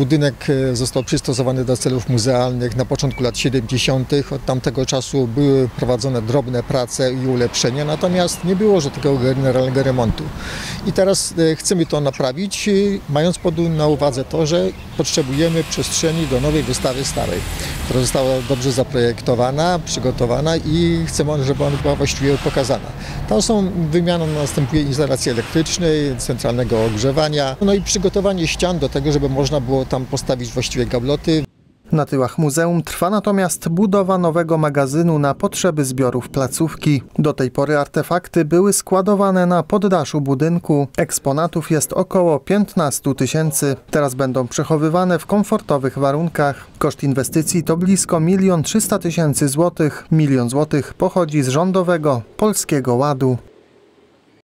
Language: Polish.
Budynek e, został przystosowany do celów muzealnych na początku lat 70. Od tamtego czasu były prowadzone drobne prace i ulepszenia, natomiast nie było żadnego generalnego remontu. I teraz e, chcemy to naprawić, e, mając pod na uwadze to, że potrzebujemy przestrzeni do nowej wystawy starej, która została dobrze zaprojektowana, przygotowana i chcemy, żeby ona była właściwie pokazana. Tam są wymianą następuje instalacji elektrycznej, centralnego ogrzewania, no i przygotowanie ścian do tego, żeby można było tam postawić właściwie gabloty. Na tyłach muzeum trwa natomiast budowa nowego magazynu na potrzeby zbiorów placówki. Do tej pory artefakty były składowane na poddaszu budynku. Eksponatów jest około 15 tysięcy. Teraz będą przechowywane w komfortowych warunkach. Koszt inwestycji to blisko 1 300 tysięcy złotych. Milion złotych pochodzi z rządowego Polskiego Ładu.